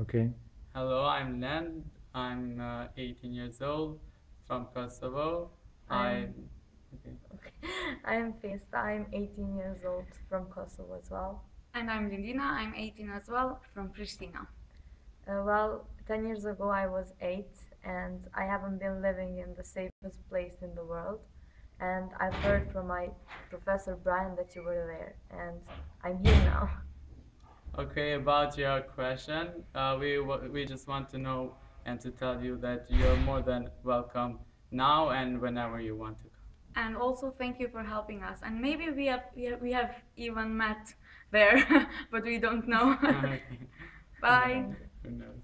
Okay. Hello, I'm Len. I'm uh, 18 years old from Kosovo. I I'm- okay. I'm Festa. I'm 18 years old from Kosovo as well. And I'm Lindina, I'm 18 as well, from Pristina. Uh, well, 10 years ago I was 8 and I haven't been living in the safest place in the world. And I've heard from my professor Brian that you were there and I'm here now. Okay, about your question, uh, we we just want to know and to tell you that you're more than welcome now and whenever you want to come. And also thank you for helping us. And maybe we have we have, we have even met there, but we don't know. Bye. Who knows? Bye.